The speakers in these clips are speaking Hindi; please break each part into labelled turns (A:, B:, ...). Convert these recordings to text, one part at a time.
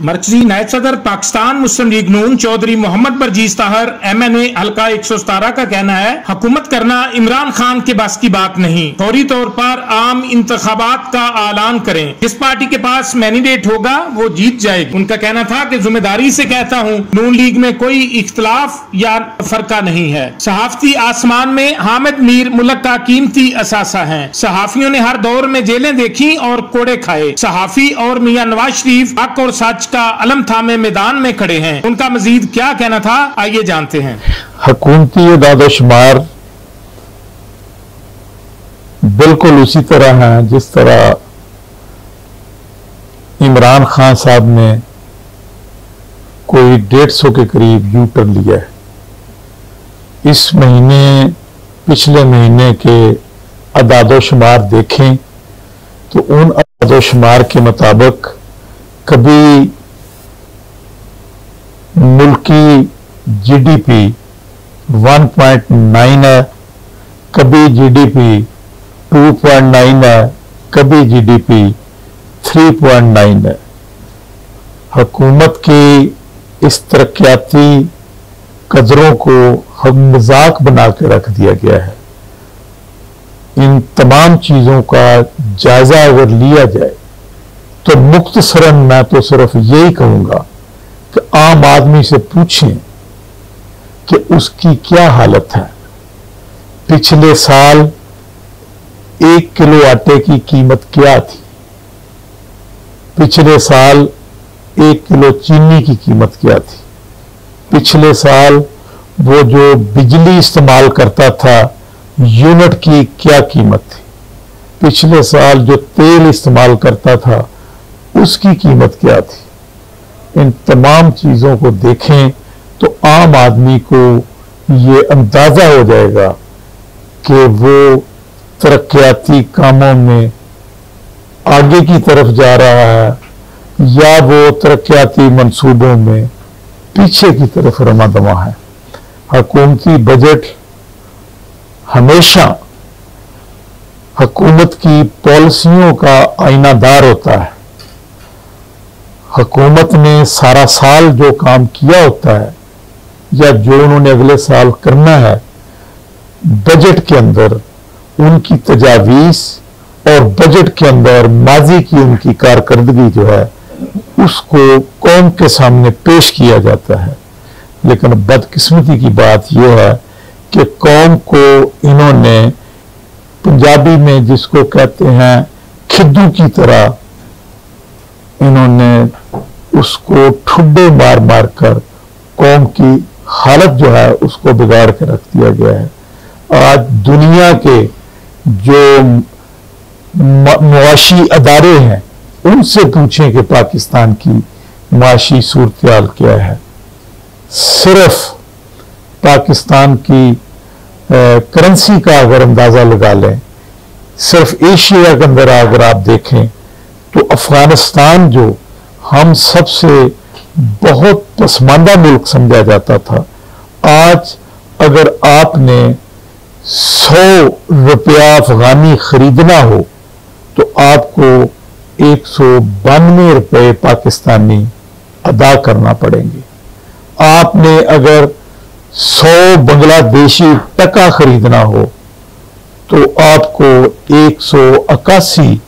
A: मरकजी नायब सदर Pakistan Muslim League Noon Chaudhry Mohammad Barjees Tahir M N A हल्का एक सौ सतारह का कहना है, हुकूमत करना इमरान खान के बस की बात नहीं। फौरी तौर पर आम इंतबात का ऐलान करें। जिस पार्टी के पास मैनिडेट होगा, वो जीत जाएगी। उनका कहना था की ज़िम्मेदारी से कहता हूँ, नून लीग में कोई इख्तलाफ या फर्का नहीं है। सहाफती आसमान में हामिद मीर मुल्क का कीमती असासा है। सहाफियों ने हर दौर में जेलें देखी और कोड़े खाए। सहाफी और मियाँ नवाज़ शरीफ हक और सच का अलम थामे मैदान में खड़े हैं। उनका मजीद क्या कहना था, आइए जानते हैं।
B: हकूमती दादोशुमार बिल्कुल उसी तरह है, जिस तरह इमरान खान साहब ने कोई डेढ़ सौ के करीब यू टर्न लिया है। इस महीने, पिछले महीने के अदादोशुमार देखें तो उन अदादोशुमार के मुताबिक कभी मुल्की जीडीपी 1.9 है, कभी जीडीपी 2.9 है, कभी जीडीपी 3.9 है। हुकूमत की इस तरक्याती कदरों को हम मज़ाक बना के रख दिया गया है। इन तमाम चीज़ों का जायजा अगर लिया जाए तो मुख्तसरन मैं तो सिर्फ़ यही कहूँगा कि आम आदमी से पूछें कि उसकी क्या हालत है। पिछले साल एक किलो आटे की कीमत क्या थी? पिछले साल एक किलो चीनी की कीमत क्या थी? पिछले साल वो जो बिजली इस्तेमाल करता था, यूनिट की क्या कीमत थी? पिछले साल जो तेल इस्तेमाल करता था, उसकी कीमत क्या थी? इन तमाम चीज़ों को देखें तो आम आदमी को ये अंदाज़ा हो जाएगा कि वो तरक्याती कामों में आगे की तरफ़ जा रहा है या वो तरक्याती मंसूबों में पीछे की तरफ़ रमा दमा है। हकूमती बजट हमेशा हुकूमत की पॉलिसियों का आईनादार होता है। हुकूमत ने सारा साल जो काम किया होता है, या जो उन्होंने अगले साल करना है बजट के अंदर उनकी तजावीज़ और बजट के अंदर माजी की उनकी कारकर्दगी जो है, उसको कौम के सामने पेश किया जाता है। लेकिन बदकिस्मती की बात यह है कि कौम को इन्होंने पंजाबी में जिसको कहते हैं, खिद्दू की तरह इन्होंने उसको ठुड्डे मार मार कर कौम की हालत जो है उसको बिगाड़ के रख दिया गया है। आज दुनिया के जो मुआशी अदारे हैं, उनसे पूछें कि पाकिस्तान की मुआशी सूरत क्या है। सिर्फ़ पाकिस्तान की करेंसी का अगर अंदाज़ा लगा लें, सिर्फ़ एशिया के अंदर अगर आप देखें तो अफ़गानिस्तान जो हम सबसे बहुत पसमानदा मुल्क समझा जाता था। आज अगर आपने सौ रुपया अफगानी खरीदना हो तो आपको एक सौ बानवे रुपये पाकिस्तानी अदा करना पड़ेंगे। आपने अगर सौ बांग्लादेशी टका खरीदना हो तो आपको एक सौ इक्यासी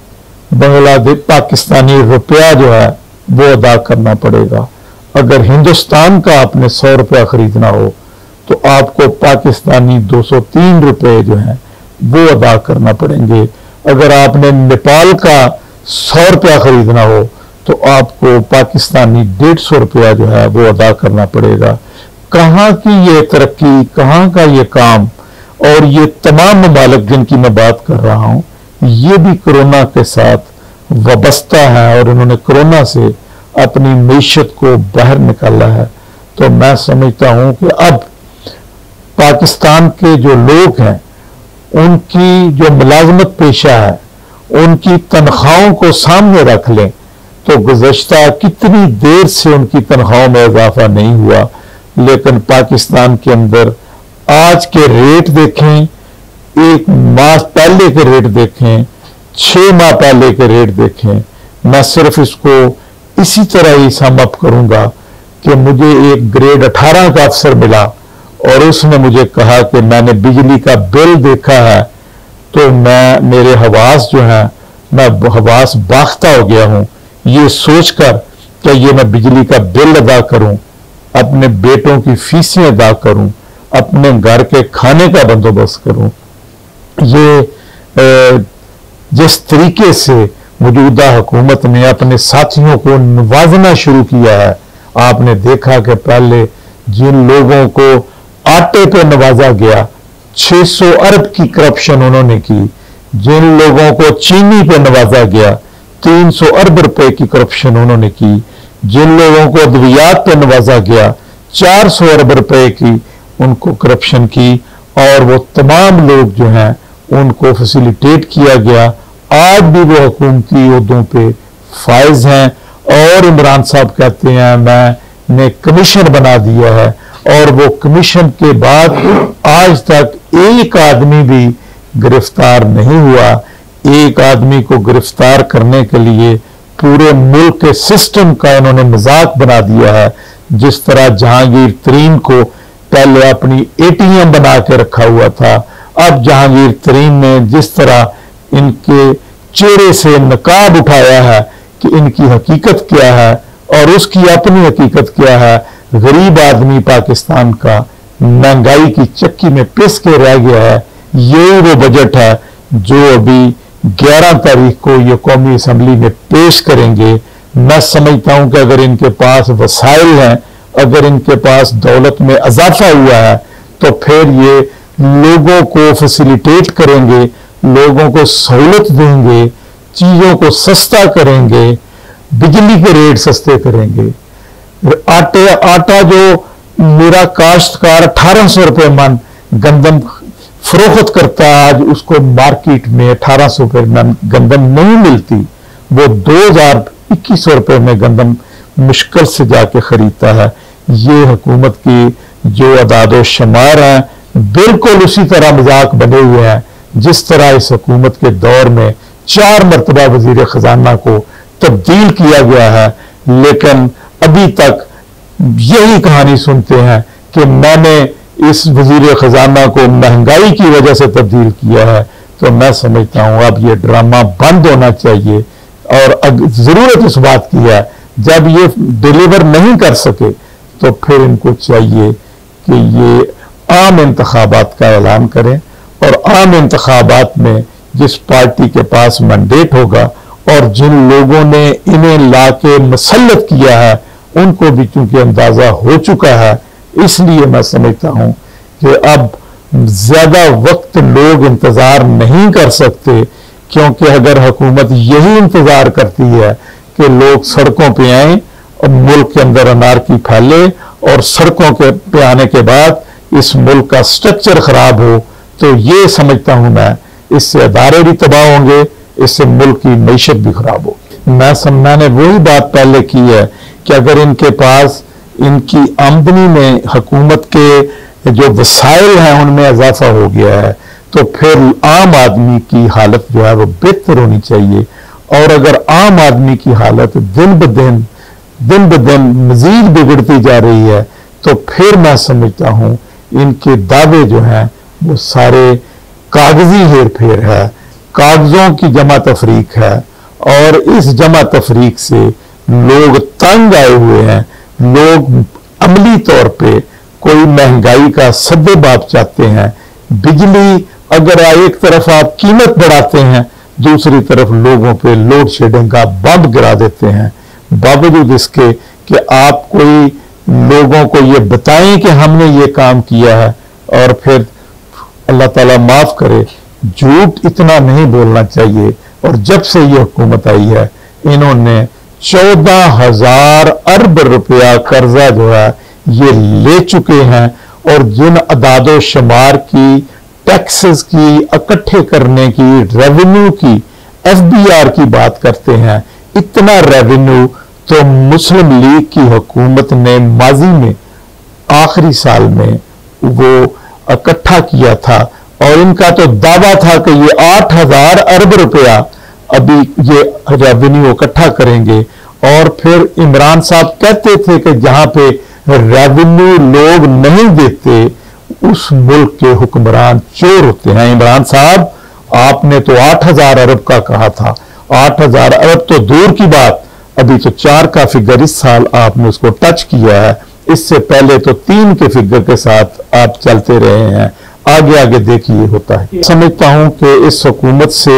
B: बांग्लादेश पाकिस्तानी रुपया जो है वो अदा करना पड़ेगा। अगर हिंदुस्तान का आपने सौ रुपया खरीदना हो तो आपको पाकिस्तानी 203 रुपए जो है, वो अदा करना पड़ेंगे। अगर आपने नेपाल का सौ रुपया खरीदना हो तो आपको पाकिस्तानी डेढ़ सौ रुपया जो है, वो अदा करना पड़ेगा। कहाँ की ये तरक्की, कहाँ का ये काम? और ये तमाम ममालक जिनकी मैं बात कर रहा हूँ, ये भी कोरोना के साथ वाबस्ता है और इन्होंने कोरोना से अपनी मीशत को बाहर निकाला है। तो मैं समझता हूँ कि अब पाकिस्तान के जो लोग हैं, उनकी जो मुलाजमत पेशा है, उनकी तनख्वाहों को सामने रख लें तो गुजश्ता कितनी देर से उनकी तनख्वाहों में इजाफा नहीं हुआ। लेकिन पाकिस्तान के अंदर आज के रेट देखें, एक माह पहले के रेट देखें, छह माह पहले के रेट देखें, मैं सिर्फ़ इसको इसी तरह ही सम अप करूँगा कि मुझे एक ग्रेड 18 का अफसर मिला और उसने मुझे कहा कि मैंने बिजली का बिल देखा है तो मैं, मेरे हवास जो हैं, मैं हवास बाख्ता हो गया हूँ। ये सोचकर कि ये मैं बिजली का बिल अदा करूँ, अपने बेटों की फीसें अदा करूँ, अपने घर के खाने का बंदोबस्त करूँ। ये जिस तरीके से मौजूदा हुकूमत ने अपने साथियों को नवाजना शुरू किया है। आपने देखा कि पहले जिन लोगों को आटे पे नवाजा गया 600 अरब की करप्शन उन्होंने की। जिन लोगों को चीनी पे नवाजा गया 300 अरब रुपए की करप्शन उन्होंने की। जिन लोगों को अद्वियात पे नवाजा गया 400 अरब रुपए की उनको करप्शन की। और वो तमाम लोग जो हैं, उनको फैसिलिटेट किया गया आज भी वो हुकूमती उहदों पे फायज हैं और इमरान साहब कहते हैं, मैंने कमीशन बना दिया है। और वो कमीशन के बाद आज तक एक आदमी भी गिरफ़्तार नहीं हुआ। एक आदमी को गिरफ़्तार करने के लिए पूरे मुल्क के सिस्टम का इन्होंने मज़ाक बना दिया है। जिस तरह जहांगीर तरीन को पहले अपनी एटीएम बना के रखा हुआ था, अब जहांगीर तरीन ने जिस तरह इनके चेहरे से नकाब उठाया है कि इनकी हकीकत क्या है और उसकी अपनी हकीकत क्या है। गरीब आदमी पाकिस्तान का महँगाई की चक्की में पिस के रह गया है। यही वो बजट है जो अभी 11 तारीख को ये कौमी असम्बली में पेश करेंगे। मैं समझता हूँ कि अगर इनके पास वसाइल हैं, अगर इनके पास दौलत में इजाफा हुआ है तो फिर ये लोगों को फैसिलिटेट करेंगे लोगों को सहूलत देंगे, चीज़ों को सस्ता करेंगे, बिजली के रेट सस्ते करेंगे। आटे, आटा जो मेरा काश्तकार अठारह सौ रुपये मन गंदम फरोख्त करता है आज उसको मार्केट में अठारह सौ रुपये मन गंदम नहीं मिलती, वो दो हज़ार इक्कीस सौ रुपये में गंदम मुश्किल से जाके खरीदता है। ये हुकूमत की जो अदाद शुमार हैं, बिल्कुल उसी तरह मज़ाक बने हुए हैं। जिस तरह इस हुकूमत के दौर में चार मरतबा वज़ीर खजाना को तब्दील किया गया है, लेकिन अभी तक यही कहानी सुनते हैं कि मैंने इस वज़ीर खजाना को महँगाई की वजह से तब्दील किया है। तो मैं समझता हूँ अब ये ड्रामा बंद होना चाहिए और ज़रूरत इस बात की है, जब ये डिलीवर नहीं कर सके तो फिर इनको चाहिए कि ये आम इंतबात का ऐलान करें। और आम इंतबात में जिस पार्टी के पास मैंडेट होगा और जिन लोगों ने इन्हें ला के मसलत किया है, उनको भी चूँकि अंदाज़ा हो चुका है, इसलिए मैं समझता हूँ कि अब ज़्यादा वक्त लोग इंतज़ार नहीं कर सकते, क्योंकि अगर हुकूमत यही इंतज़ार करती है कि लोग सड़कों पे आए और मुल्क के अंदर अनारकी फैले और सड़कों के पे आने के बाद इस मुल्क का स्ट्रक्चर खराब हो तो ये समझता हूँ मैं, इससे अदारे भी तबाह होंगे, इससे मुल्क की मीशत भी खराब होगी मैं मैंने वही बात पहले की है कि अगर इनके पास, इनकी आमदनी में हुकूमत के जो वसाइल हैं, उनमें इजाफा हो गया है तो फिर आम आदमी की हालत जो है वो बेहतर होनी चाहिए। और अगर आम आदमी की हालत दिन ब दिन दिन ब दिन मजीद बिगड़ती जा रही है तो फिर मैं समझता हूँ इनके दावे जो हैं वो सारे कागज़ी हेर फेर है, कागजों की जमा तफरीक है, और इस जमा तफरीक से लोग तंग आए हुए हैं। लोग अमली तौर पे कोई महँगाई का सदे बाप चाहते हैं। बिजली अगर एक तरफ़ आप कीमत बढ़ाते हैं, दूसरी तरफ़ लोगों पे लोड शेडिंग का बम गिरा देते हैं। बावजूद इसके कि आप कोई लोगों को ये बताएँ कि हमने ये काम किया है, और फिर अल्लाह ताला माफ़ करे, झूठ इतना नहीं बोलना चाहिए। और जब से ये हुकूमत आई है, इन्होंने चौदह हज़ार अरब रुपया कर्जा जो है, ये ले चुके हैं और जिन अदादो शुमार की, टैक्सेस की, इकट्ठे करने की रेवेन्यू की, एफबीआर की बात करते हैं, इतना रेवेन्यू तो मुस्लिम लीग की हुकूमत ने माजी में, आखिरी साल में वो इकट्ठा किया था और इनका तो दावा था कि ये आठ हज़ार अरब रुपया अभी ये रेवेन्यू इकट्ठा करेंगे। और फिर इमरान साहब कहते थे कि जहाँ पे रेवेन्यू लोग नहीं देते, उस मुल्क के हुक्मरान चोर होते हैं। इमरान साहब, आपने तो आठ हज़ार अरब का कहा था। आठ हज़ार अरब तो दूर की बात, अभी तो चार का फिगर इस साल आपने उसको टच किया है। इससे पहले तो तीन के फिगर के साथ आप चलते रहे हैं। आगे आगे देखिए होता है। समझता हूँ कि इस हुकूमत से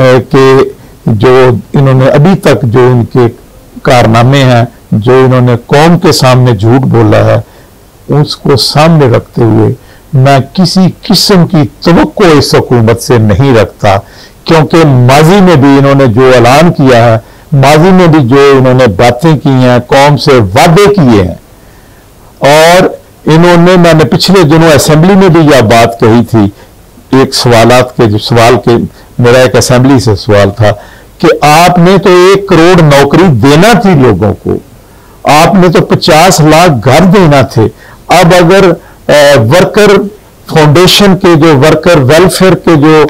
B: के जो इन्होंने अभी तक जो इनके कारनामे हैं, जो इन्होंने कौम के सामने झूठ बोला है, उसको सामने रखते हुए मैं किसी किस्म की तो इस हुकूमत से नहीं रखता, क्योंकि माजी में भी इन्होंने जो ऐलान किया है, माजी में भी जो इन्होंने बातें की हैं, कौम से वादे किए हैं और इन्होंने, मैंने पिछले दिनों असेंबली में भी यह बात कही थी, एक सवाल के सवाल के, मेरा एक असेंबली से सवाल था कि आपने तो एक करोड़ नौकरी देना थी लोगों को, आपने तो पचास लाख घर देना थे। अब अगर वर्कर फाउंडेशन के जो वर्कर वेलफेयर के जो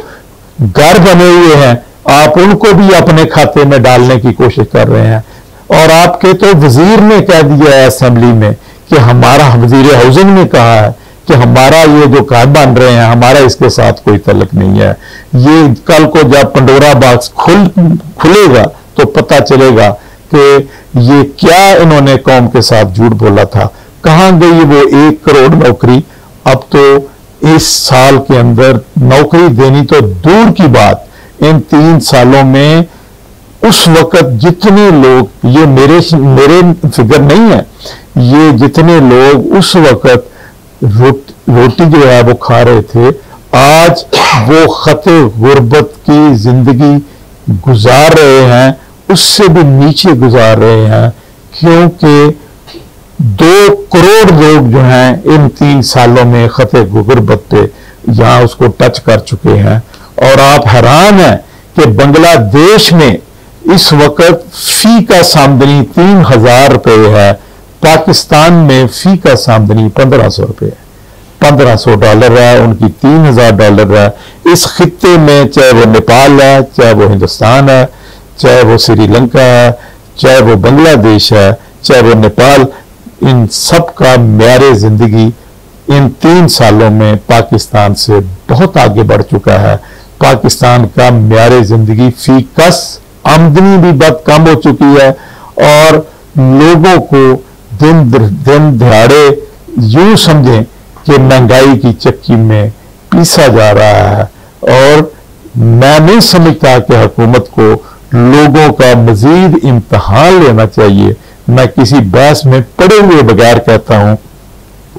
B: घर बने हुए हैं, आप उनको भी अपने खाते में डालने की कोशिश कर रहे हैं। और आपके तो वज़ीर ने कह दिया है असेंबली में कि हमारा वज़ीर हाउसिंग ने कहा है कि हमारा ये जो घर बन रहे हैं, हमारा इसके साथ कोई तलक नहीं है। ये कल को जब पंडोरा बॉक्स खुल, खुलेगा तो पता चलेगा कि ये क्या इन्होंने कौम के साथ झूठ बोला था। कहाँ गई वो एक करोड़ नौकरी? अब तो इस साल के अंदर नौकरी देनी तो दूर की बात। इन तीन सालों में उस वक्त जितने लोग, ये मेरे मेरे फिगर नहीं है। ये जितने लोग उस वक्त रोट, रोटी जो है वो खा रहे थे आज वो खत गुर्बत की ज़िंदगी गुजार रहे हैं उससे भी नीचे गुजार रहे हैं क्योंकि दो करोड़ लोग जो हैं इन तीन सालों में खत गुर्बत पे यहाँ उसको टच कर चुके हैं। और आप हैरान हैं कि बांग्लादेश में इस वक्त फ़ी का सामदनी तीन हज़ार रुपये है। पाकिस्तान में फ़ी का सामदनी पंद्रह सौ रुपये पंद्रह सौ डॉलर है, उनकी तीन हज़ार डॉलर है। इस खत्े में चाहे वो नेपाल है, चाहे वो हिंदुस्तान है, चाहे वो श्रीलंका है, चाहे वो बांग्लादेश है, चाहे वो नेपाल, इन सब का म्यार ज़िंदगी इन तीन सालों में पाकिस्तान से बहुत आगे बढ़ चुका है। पाकिस्तान का म्यार ज़िंदगी फ़ी कस आमदनी भी बहुत कम हो चुकी है और लोगों को दिन दिन दिहाड़े यूँ समझें कि महँगाई की चक्की में पीसा जा रहा है। और मैं नहीं समझता कि हुकूमत को लोगों का मजीद इम्तहान लेना चाहिए। मैं किसी बहस में पड़े हुए बगैर कहता हूँ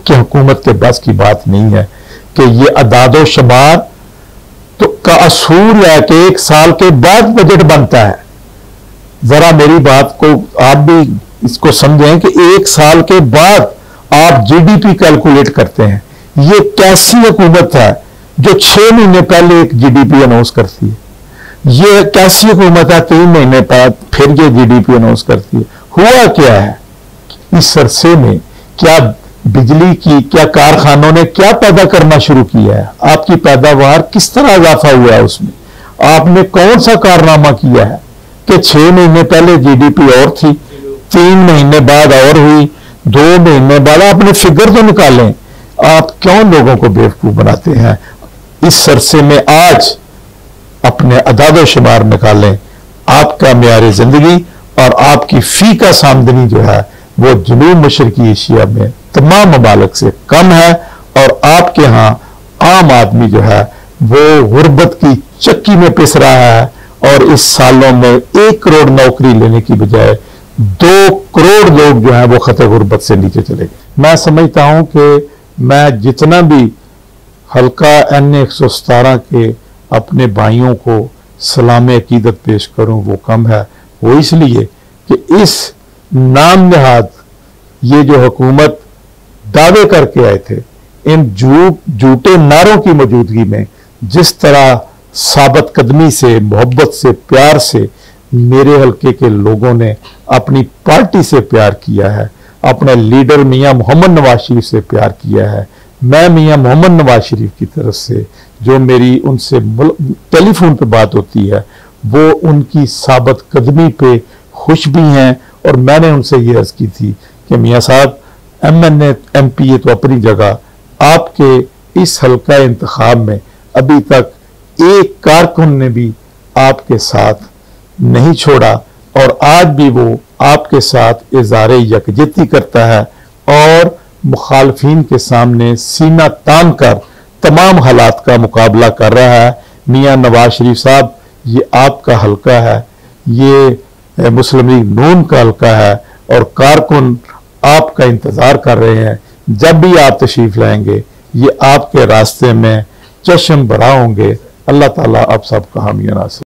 B: कि हुकूमत के बस की बात नहीं है कि ये अदादो शमार तो का असूल है कि एक साल के बाद बजट बनता है। जरा मेरी बात को आप भी इसको समझें कि एक साल के बाद आप जीडीपी कैलकुलेट करते हैं। ये कैसी हुकूमत है जो छह महीने पहले एक जीडीपी अनाउंस करती है? ये कैसी हुकूमत है तीन महीने बाद फिर ये जीडीपी अनाउंस करती है? हुआ क्या है? इस अरसे में क्या बिजली की, क्या कारखानों ने क्या पैदा करना शुरू किया है? आपकी पैदावार किस तरह इजाफा हुआ है उसमें? आपने कौन सा कारनामा किया है कि छह महीने पहले जीडीपी और थी? तीन महीने बाद और हुई, दो महीने बाद आपने फिगर तो निकालें। आप क्यों लोगों को बेवकूफ़ बनाते हैं? इस सरसे में आज अपने अदाद शुमार निकालें। आपका म्यार ज़िंदगी और आपकी फ़ी का सामदनी जो है, वो जनूब मशरकी एशिया में तमाम ममालक से कम है और आपके यहाँ आम आदमी जो है, वो गुर्बत की चक्की में पिस रहा है और इस सालों में एक करोड़ नौकरी लेने की बजाय दो करोड़ लोग जो है वो खतर गुर्बत से नीचे चले गए। मैं समझता हूँ कि मैं जितना भी हल्का एन एक सौ सतारह के अपने भाइयों को सलाम अकीदत पेश करूँ, वो कम है। वो इसलिए कि इस नाम नहाद ये जो हुकूमत दावे करके आए थे, इन झूठ, झूठे नारों की मौजूदगी में जिस तरह साबत कदमी से, मोहब्बत से, प्यार से मेरे हल्के के लोगों ने अपनी पार्टी से प्यार किया है। अपने लीडर मियाँ मोहम्मद नवाज़ शरीफ से प्यार किया है। मैं मियाँ मोहम्मद नवाज़ शरीफ की तरफ़ से जो मेरी उनसे टेलीफोन पे बात होती है, वो उनकी साबत कदमी पे खुश भी हैं और मैंने उनसे ये अर्ज़ की थी कि मियाँ साहब, M N M P A तो अपनी जगह, आपके इस हल्का इंतखाब में अभी तक एक कारकुन ने भी आपके साथ नहीं छोड़ा और आज भी वो आपके साथ इजहार यकजती करता है और मुखालफी के सामने सीना तान कर तमाम हालात का मुकाबला कर रहा है। मियाँ नवाज़ शरीफ साहब, ये आपका हल्का है, ये मुस्लिम लीग नून का हल्का है और कारकुन आपका इंतज़ार कर रहे हैं। जब भी आप तशरीफ़ लाएँगे, ये आपके रास्ते में चश्म भरा होंगे। अल्लाह ताला आप सबका हामी नासिर